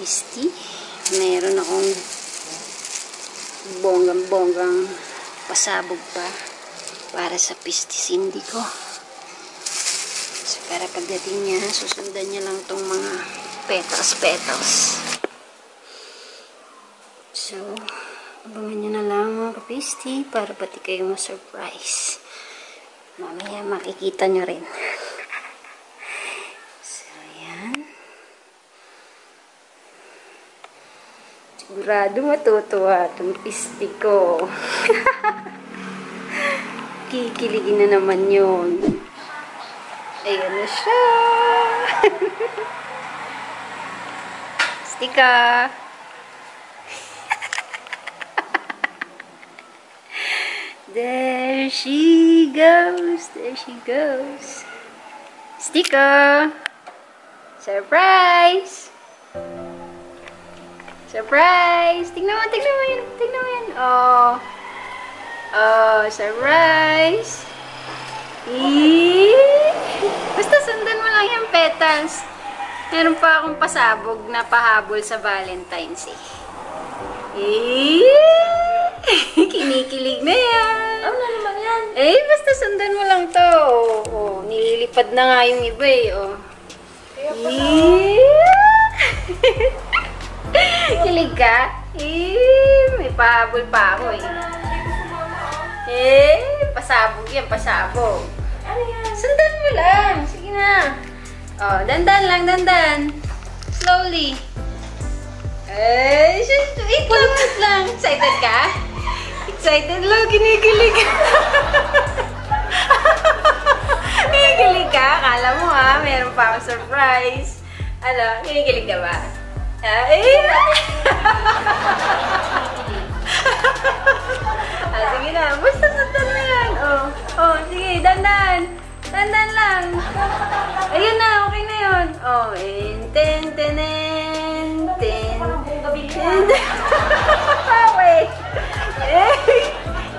Pisti. Meron akong bonggang-bonggang pasabog pa para sa Pisti Cindy ko. So, para pagdating niya, susundan niya lang tong mga petals-petals. So, abangan niyo na lang mga kapisti para pati kayo ma-surprise. Mamaya makikita niyo rin. Sigurado matutuwa itong pisti ko. Kikiligin na naman yun. Ayan na siya. Stika. There she goes. There she goes. Sticker. Surprise. Surprise. Tingnan mo, tingnan mo yan. Tingnan mo yan. Oh. Oh, surprise. Eee. Basta sundan mo lang yung petals. Meron pa akong pasabog na pahabol sa Valentine's eh. Eh, kinikilig na yan. Ano na naman yan? Eh, basta sundan mo lang to. Oh, oh, nililipad na nga yung iba eh. Oh. Eh. Kilig ka? Eh, may pahabol pa ako eh. Eh, pasabog yan, pasabog. Ano yan? Sundan mo lang. Sige na. Oh, dandan lang, dandan. Slowly. Eh, sh- wait lang, wait lang. Excited ka? Excited lang, kinikilig kinikilig ka? Akala mo ha, meron pa akong surprise. Ano, kinikilig ka ba? Eh. ah, sige na. Basta sundan mo yan. Oh, oh, sige, dandan. Dandan lang. Ayun na, okay na yun. Oh, and ten, ten, ten, ten. Wait. Eh,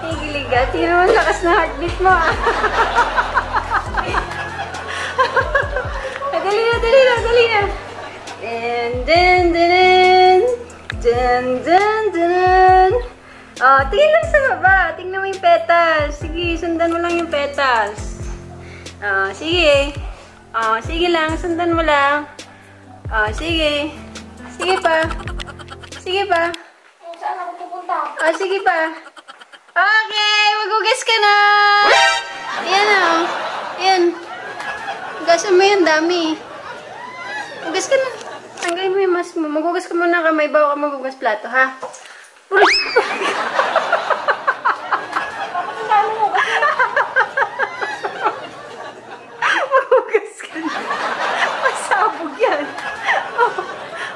higilig ka. Sino mo lakas na heartbeat mo. Ah, dali na, dali na, dali na. Den, den, den, den, den, den. Oh, tingin lang sa baba. Tingnan mo yung petals. Sige, sundan mo lang yung petals. Oh, sige. Oh, sige lang. Sundan mo lang. Oh, sige. Sige pa. Sige pa. Saan ako pupunta? Oh, sige pa. Okay, magugas ka na. Ayan o. Oh. Ayan. Hugasan mo yan, dami. Hugas ka na. Tanggalin mo yung mask mo. Magugas ka muna kamay bago ka magugas plato, ha? Bakit ang dami mo? Kasi Magugas ka na. Masabog yan. Oh,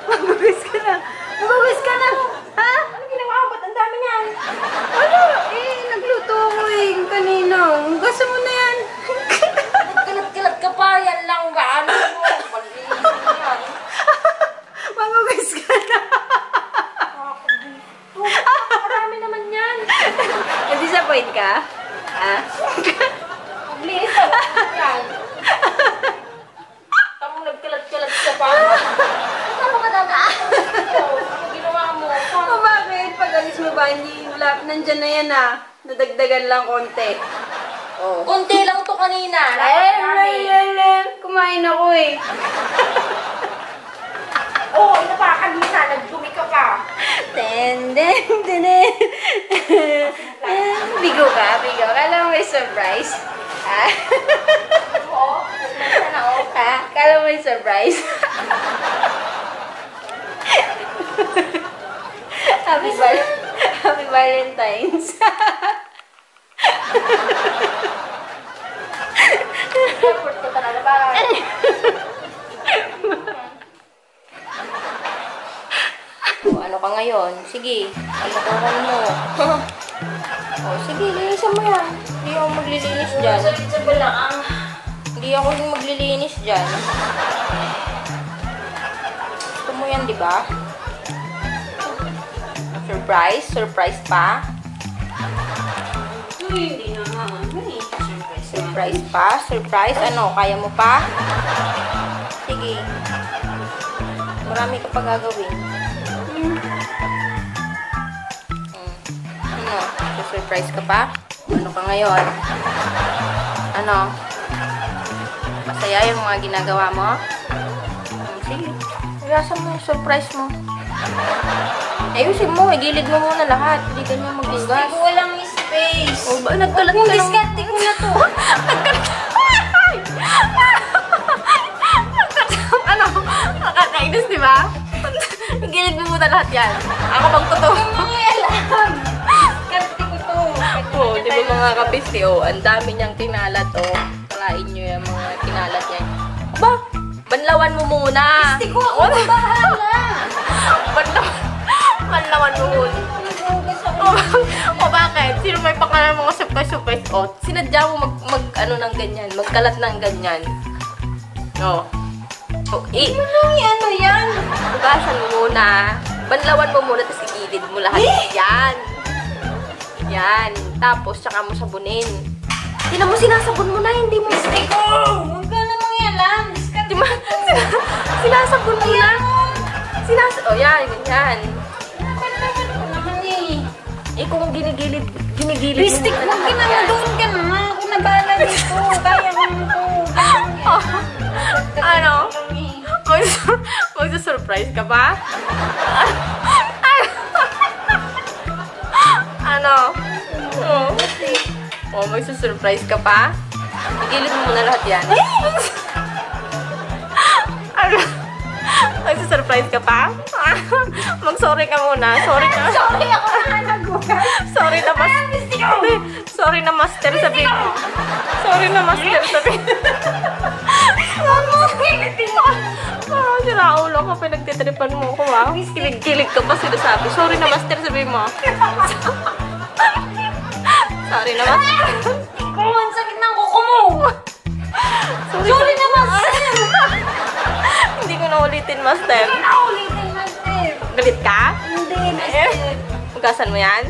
magugas ka na. Magugas ka na. Ha? ano ginawa ko? Ba't ang dami niyan? Ano? Eh, nagluto ako eh kanina. Hugasan mo na yan. Kalat-kalat ka pa. Yan lang ba? Ano mo? Malinis yan. Magugas ka na. Nakakabito. Marami naman yan. Na-disappoint ka? Ah? Maglinis ka. Yan. Tamo nagkalat-kalat ka pa. Ano ka dami? Ano ginawa mo? O bakit? Pag alis mo ba, hindi, wala, nandyan na yan ah. Nadagdagan lang konti. Oh. Kunti lang to kanina. Eh, ay, kumain ako eh. Oo, oh, ito pa. Kanina, nagdumi ka pa. Ten, ten, ten, ten. Bigo ka, bigo. Kala mo may surprise? Ah? Oo. Oh. Ha? Kala mo may surprise? Happy, val Happy Valentine's. Effort ka talaga ba? O, ano ka ngayon? Sige, kalokohan mo. o, sige, linisan mo yan. Hindi ako maglilinis dyan. Salit sa balaang. Hindi ako yung maglilinis dyan. Gusto mo yan, di ba? Surprise? Surprise pa? Uy, hindi na nga. Ano eh. Surprise. Surprise pa? Surprise? Ano? Kaya mo pa? Sige. Marami ka pa gagawin. Surprise ka pa? Ano ka ngayon? Ano? Masaya yung mga ginagawa mo? Hmm, sige. Ilasan mo yung surprise mo. Ayusin mo, igilid mo muna lahat. Hindi ka niya magbugas. Hindi ko walang space. O ba, nagkalat ka lang. diskarte ko na to. ano? Nakakainis, di ba? Igilid mo muna lahat yan. Ako magtotoo. Mga mga kapisti, oh, ang dami niyang kinalat, oh. Kalain niyo yung mga kinalat niya. Ba, banlawan mo muna. Hindi ko ako bahala. banlawan, banlawan mo muna. O, o bakit? Sino may pangalan mga surprise-surprise? O, sinadya mo mag, mag, ano ng ganyan, magkalat ng ganyan. O. O, i, Ano ano yan? Hugasan mo muna. Banlawan mo muna, tapos igilid mo lahat. Yan. Yan. Tapos, tsaka mo sabunin. Tinan mo, sinasabon mo na, hindi mo. Hindi ko. Huwag ka namang alam. Diskarte Di ba? Sin- sinasabon mo na. Sinas... O, oh, yan, ganyan. Naman eh. Eh, kung ginigilid, ginigilid Bistik, mo huwag ka na nga doon ka na. Ako na bahala dito. Kaya ko na to. Oh, ano? Kami. Mag- Magsa-surprise ka ba? ano? Oh. Oh, magsa-surprise ka pa? Igilid mo muna lahat yan. ano? Magsa-surprise ka pa? Mag-sorry ka muna. Sorry na. Sorry ako na nagugas. Sorry na, mas... Sorry na, master, mo. Sorry na, master, sabihin Ah, sira ulo ka, pinagtitripan mo ko, ah. Kilig-kilig ka pa sinasabi. Sorry na, master, sabihin mo. Na, master. Kung ang sakit ng kuko mo. Sorry, Sorry naman, sir. Hindi ko na ulitin, master. Naulitin na, sir. Galit ka? Hindi, mister. Hugasan mo yan?